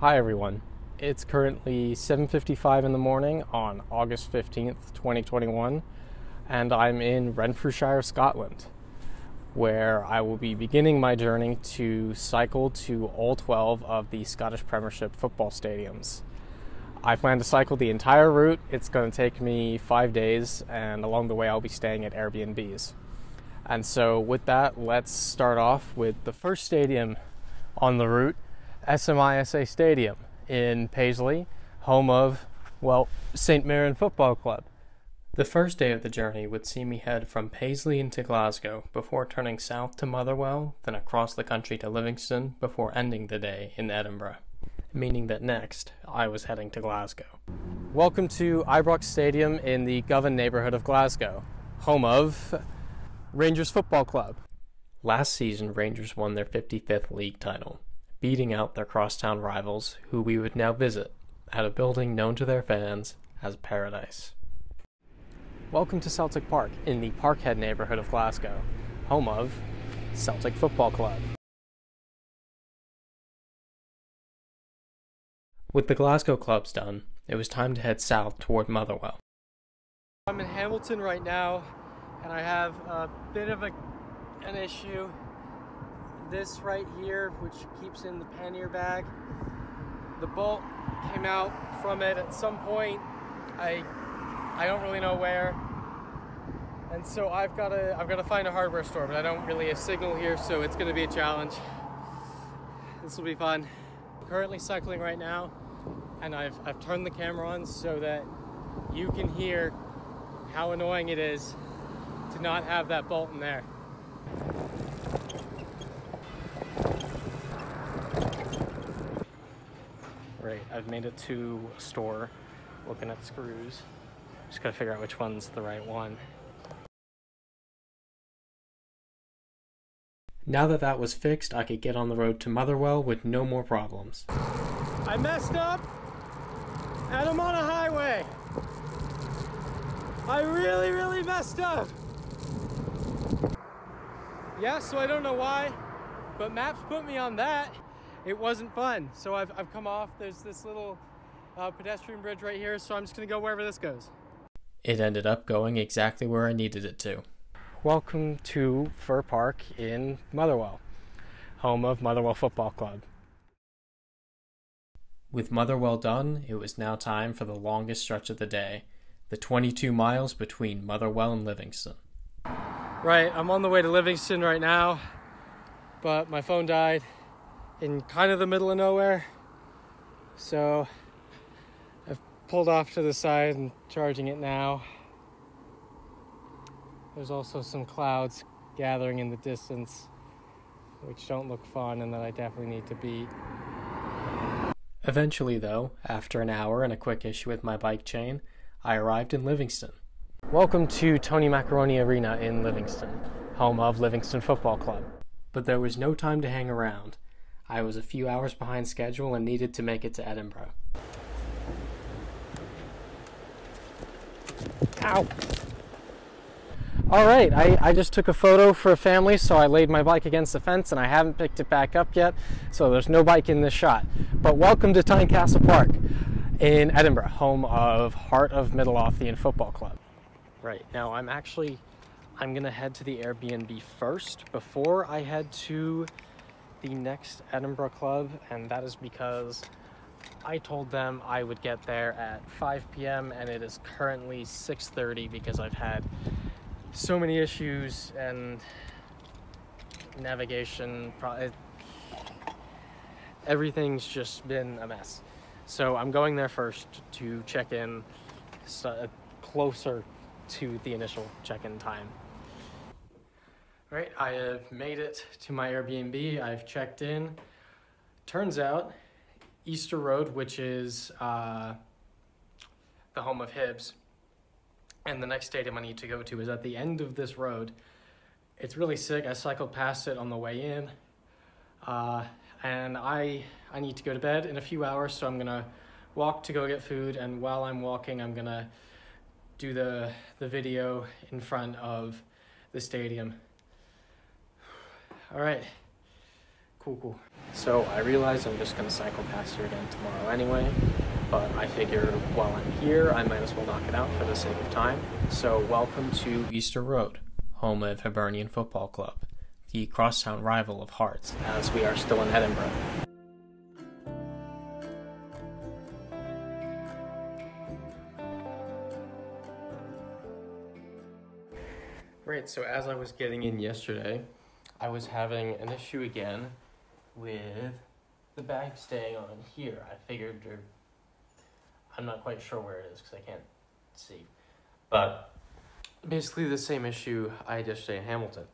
Hi everyone. It's currently 7:55 in the morning on August 15th, 2021, and I'm in Renfrewshire, Scotland, where I will be beginning my journey to cycle to all 12 of the Scottish Premiership football stadiums. I plan to cycle the entire route. It's going to take me 5 days, and along the way I'll be staying at Airbnbs. And so with that, let's start off with the first stadium on the route SMISA Stadium in Paisley, home of, well, St. Mirren Football Club. The first day of the journey would see me head from Paisley into Glasgow before turning south to Motherwell, then across the country to Livingston before ending the day in Edinburgh, meaning that next I was heading to Glasgow. Welcome to Ibrox Stadium in the Govan neighbourhood of Glasgow, home of Rangers Football Club. Last season, Rangers won their 55th league title, beating out their crosstown rivals, who we would now visit at a building known to their fans as Paradise. Welcome to Celtic Park in the Parkhead neighborhood of Glasgow, home of Celtic Football Club. With the Glasgow clubs done, it was time to head south toward Motherwell. I'm in Hamilton right now, and I have a bit of a, an issue this right here, which keeps in the pannier bag, the bolt came out from it at some point. I I don't really know where. And so I've got to I've got to find a hardware store, but I don't really have signal here, so it's going to be a challenge. This will be fun. I'm currently cycling right now, and I've I've turned the camera on so that you can hear how annoying it is to not have that bolt in there. Right, I've made it to a store looking at screws. Just gotta figure out which one's the right one. Now that that was fixed, I could get on the road to Motherwell with no more problems. I messed up and I'm on a highway. I really, really messed up. Yeah, so I don't know why, but maps put me on that it wasn't fun. So I've, I've come off. There's this little uh, pedestrian bridge right here, so I'm just going to go wherever this goes. It ended up going exactly where I needed it to. Welcome to Fir Park in Motherwell, home of Motherwell Football Club. With Motherwell done, it was now time for the longest stretch of the day the 22 miles between Motherwell and Livingston. Right, I'm on the way to Livingston right now, but my phone died in kind of the middle of nowhere. So I've pulled off to the side and charging it now. There's also some clouds gathering in the distance, which don't look fun and that I definitely need to beat. Eventually, though, after an hour and a quick issue with my bike chain, I arrived in Livingston. Welcome to Tony Macaroni Arena in Livingston, home of Livingston Football Club. But there was no time to hang around. I was a few hours behind schedule and needed to make it to Edinburgh. Ow! All right, I, I just took a photo for a family, so I laid my bike against the fence and I haven't picked it back up yet, so there's no bike in this shot. But welcome to Tynecastle Park in Edinburgh, home of Heart of Midlothian Football Club. Right, now I'm actually, I'm gonna head to the Airbnb first before I head to the next Edinburgh club, and that is because I told them I would get there at 5 p.m. and it is currently 6:30 because I've had so many issues and navigation. Everything's just been a mess. So I'm going there first to check in uh, closer to the initial check-in time. All right, I have made it to my Airbnb. I've checked in. Turns out, Easter Road, which is uh, the home of Hibs, and the next stadium I need to go to is at the end of this road. It's really sick. I cycled past it on the way in, uh, and I I need to go to bed in a few hours, so I'm gonna walk to go get food. And while I'm walking, I'm gonna do the the video in front of the stadium. All right. Cool, cool. So I realize I'm just gonna cycle past here again tomorrow anyway, but I figure while I'm here, I might as well knock it out for the sake of time. So welcome to Easter Road, home of Hibernian Football Club, the crosstown rival of Hearts, as we are still in Edinburgh. Right, so as I was getting in yesterday, I was having an issue again with the bag staying on here. I figured, or I'm not quite sure where it is because I can't see. But basically the same issue I had yesterday in Hamilton.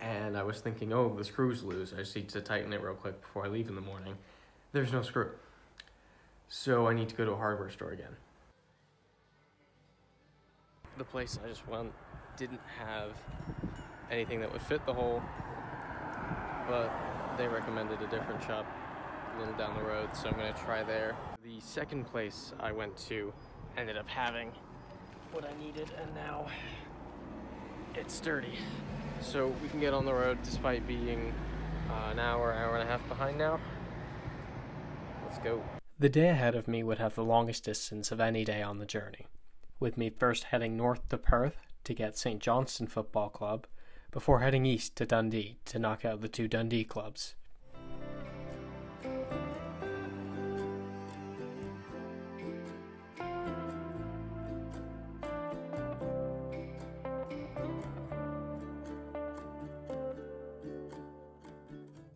And I was thinking, oh, the screw's loose. I just need to tighten it real quick before I leave in the morning. There's no screw. So I need to go to a hardware store again. The place I just went didn't have anything that would fit the hole, but they recommended a different shop a little down the road, so I'm gonna try there. The second place I went to ended up having what I needed, and now it's dirty. So we can get on the road despite being uh, an hour, hour and a half behind now. Let's go. The day ahead of me would have the longest distance of any day on the journey, with me first heading north to Perth to get St. Johnstone Football Club before heading east to Dundee to knock out the two Dundee clubs.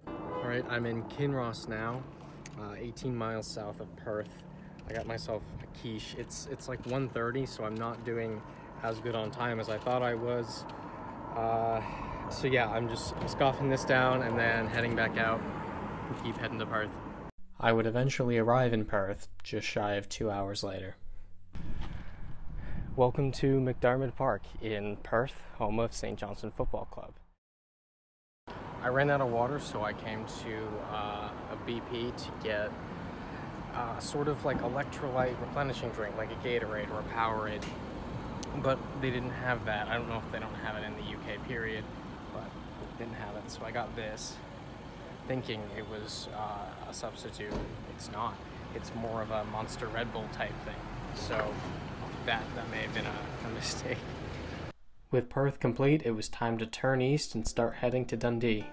Alright, I'm in Kinross now, uh, 18 miles south of Perth. I got myself a quiche. It's it's like 1.30, so I'm not doing as good on time as I thought I was. Uh, so yeah, I'm just scoffing this down and then heading back out and keep heading to Perth. I would eventually arrive in Perth just shy of two hours later. Welcome to McDiarmid Park in Perth, home of St. Johnstone Football Club. I ran out of water, so I came to uh, a BP to get uh, sort of like electrolyte replenishing drink, like a Gatorade or a Powerade but they didn't have that. I don't know if they don't have it in the UK period, but didn't have it. So I got this, thinking it was uh, a substitute. It's not. It's more of a Monster Red Bull type thing. So that that may have been a, a mistake. With Perth complete, it was time to turn east and start heading to Dundee.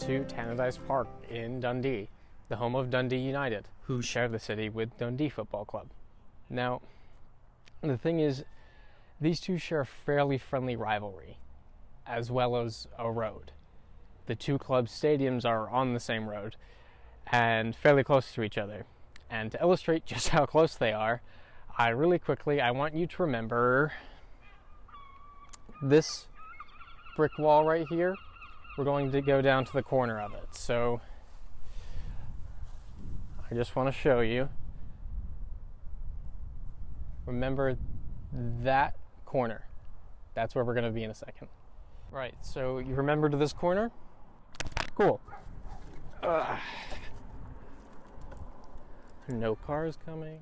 To Tannadice Park in Dundee, the home of Dundee United, who share the city with Dundee Football Club. Now, the thing is, these two share a fairly friendly rivalry, as well as a road. The two club stadiums are on the same road and fairly close to each other. And to illustrate just how close they are, I really quickly I want you to remember this brick wall right here we're going to go down to the corner of it. So I just want to show you. Remember that corner. That's where we're going to be in a second. Right, so you remember to this corner? Cool. Ugh. No cars coming.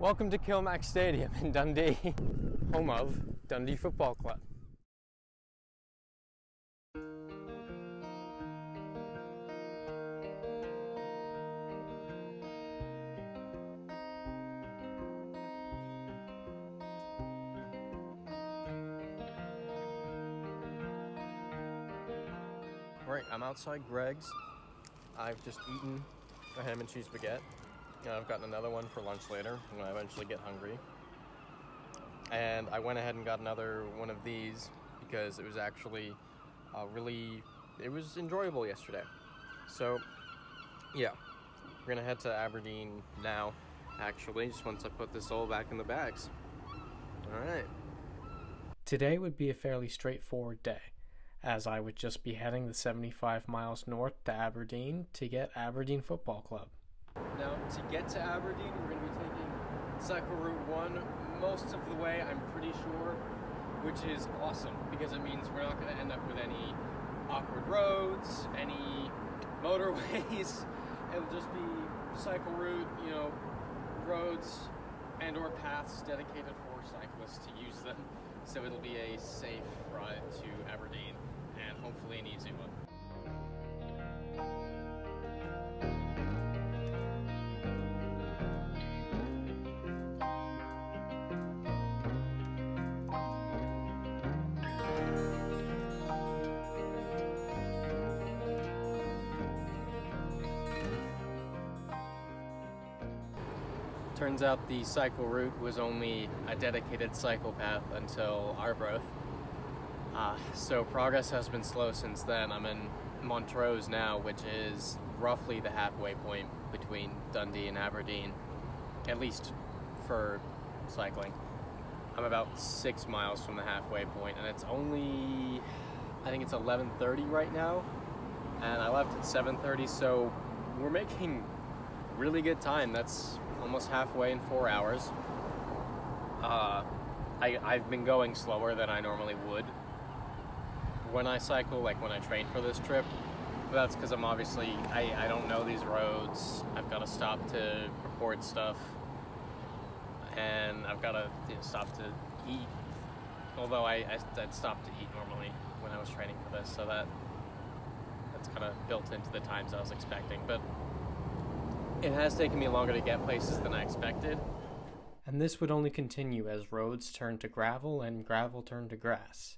Welcome to Kilmac Stadium in Dundee, home of Dundee Football Club. Right, I'm outside Greggs. I've just eaten a ham and cheese baguette. I've gotten another one for lunch later when I eventually get hungry. And I went ahead and got another one of these because it was actually uh, really, it was enjoyable yesterday. So, yeah, we're gonna head to Aberdeen now, actually, just once I put this all back in the bags. All right. Today would be a fairly straightforward day, as I would just be heading the 75 miles north to Aberdeen to get Aberdeen Football Club. Now, to get to Aberdeen, we're going to be taking Cycle Route 1 most of the way, I'm pretty sure, which is awesome because it means we're not going to end up with any awkward roads, any motorways. It'll just be cycle route, you know, roads and or paths dedicated for cyclists to use them. So it'll be a safe ride to Aberdeen and hopefully an easy one. Turns out the cycle route was only a dedicated cycle path until Arbroath. Uh, so progress has been slow since then. I'm in Montrose now, which is roughly the halfway point between Dundee and Aberdeen, at least for cycling. I'm about six miles from the halfway point, and it's only, I think it's 11:30 right now, and I left at 7:30, so we're making really good time. That's almost halfway in four hours. Uh, I, I've been going slower than I normally would when I cycle, like when I train for this trip. But that's because I'm obviously, I, I don't know these roads. I've got to stop to record stuff. And I've got to you know, stop to eat. Although I, I, I'd stop to eat normally when I was training for this, so that that's kind of built into the times I was expecting. But it has taken me longer to get places than I expected. And this would only continue as roads turned to gravel and gravel turned to grass.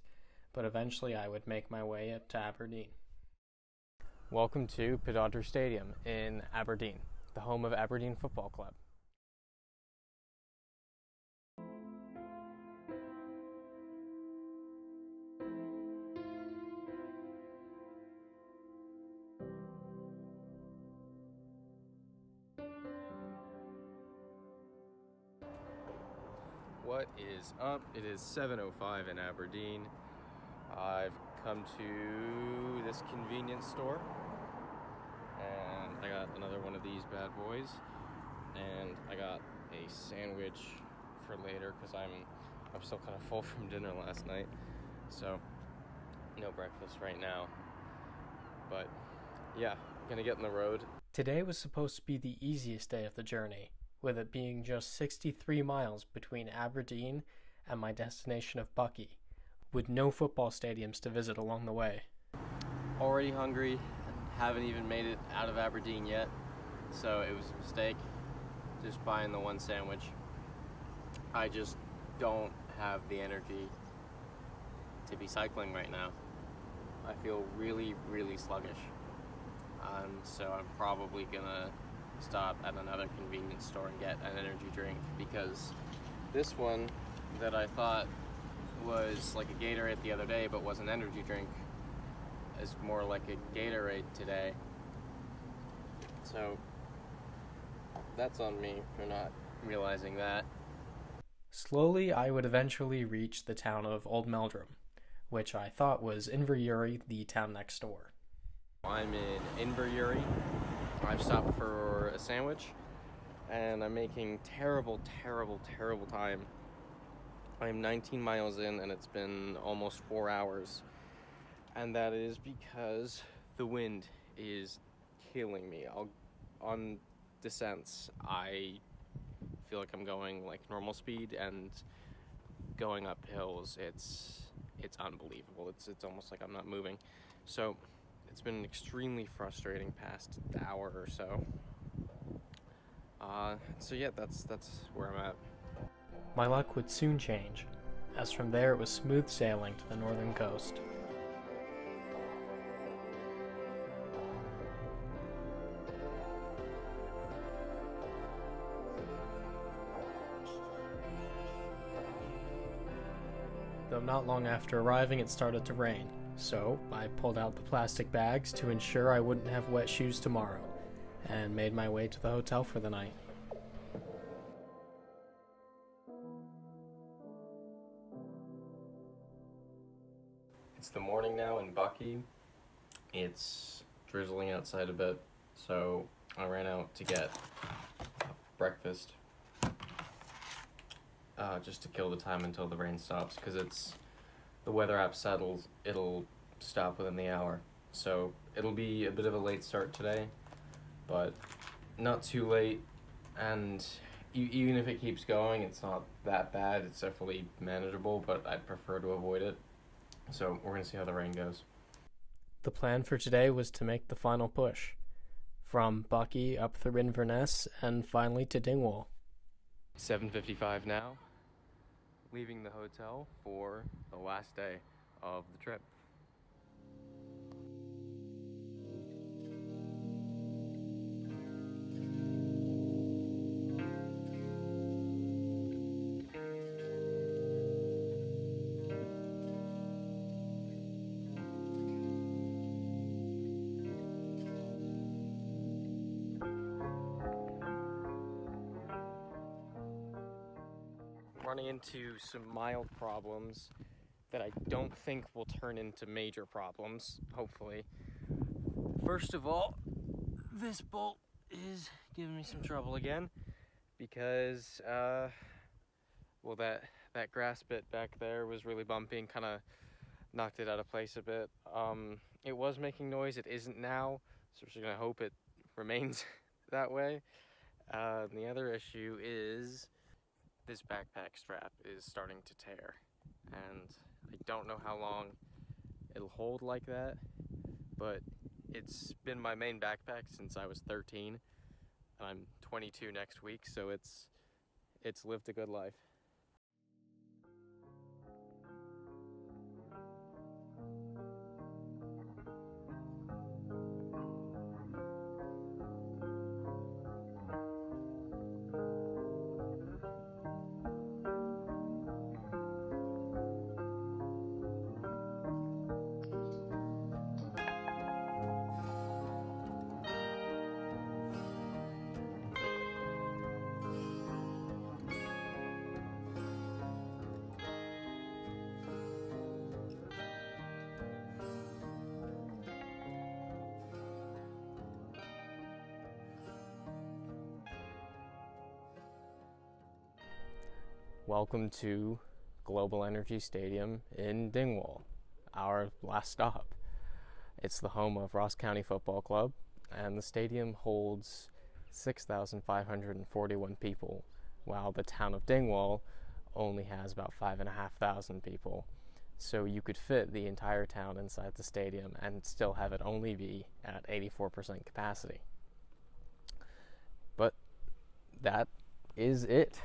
But eventually I would make my way up to Aberdeen. Welcome to Pittodrie Stadium in Aberdeen, the home of Aberdeen Football Club. What is up? It is 7.05 in Aberdeen. I've come to this convenience store and I got another one of these bad boys and I got a sandwich for later because I'm I'm still kind of full from dinner last night so no breakfast right now but yeah gonna get in the road Today was supposed to be the easiest day of the journey, with it being just 63 miles between Aberdeen and my destination of Buckie, with no football stadiums to visit along the way. already hungry and haven't even made it out of Aberdeen yet so it was a mistake just buying the one sandwich. I just don't have the energy to be cycling right now. I feel really really sluggish. Um, so I'm probably gonna stop at another convenience store and get an energy drink because this one that I thought was like a Gatorade the other day but was an energy drink is more like a Gatorade today. So that's on me for not realizing that. Slowly, I would eventually reach the town of Old Meldrum, which I thought was Inverurie, the town next door. I'm in Inverurie. I've stopped for a sandwich and I'm making terrible, terrible, terrible time. I'm 19 miles in and it's been almost four hours. And that is because the wind is killing me. I'll, on descents, I feel like I'm going like normal speed and going up hills it's it's unbelievable it's it's almost like i'm not moving so it's been an extremely frustrating past hour or so. Uh, so yeah that's that's where i'm at. My luck would soon change, as from there it was smooth sailing to the northern coast. Though not long after arriving, it started to rain, so I pulled out the plastic bags to ensure I wouldn't have wet shoes tomorrow, and made my way to the hotel for the night. It's the morning now in Buckie. It's drizzling outside a bit, so I ran out to get breakfast uh, just to kill the time until the rain stops because it's the weather app settles it'll stop within the hour. So it'll be a bit of a late start today but not too late. And e- even if it keeps going it's not that bad. It's definitely manageable but i'd prefer to avoid it. So we're going to see how the rain goes. The plan for today was to make the final push from Buckie up through Inverness and finally to Dingwall. 7.55 now leaving the hotel for the last day of the trip into some mild problems that I don't think will turn into major problems, hopefully. First of all, this bolt is giving me some trouble again because uh, well that that grass bit back there was really bumpy and kind of knocked it out of place a bit. Um, it was making noise, it isn't now, so we're just gonna hope it remains that way. Uh, the other issue is this backpack strap is starting to tear. And I don't know how long it'll hold like that but it's been my main backpack since I was 13 and I'm 22 next week so it's it's lived a good life Welcome to Global Energy Stadium in Dingwall, our last stop. It's the home of Ross County Football Club, and the stadium holds 6,541 people, while the town of Dingwall only has about 5,500 people. So you could fit the entire town inside the stadium and still have it only be at 84% capacity. But that is it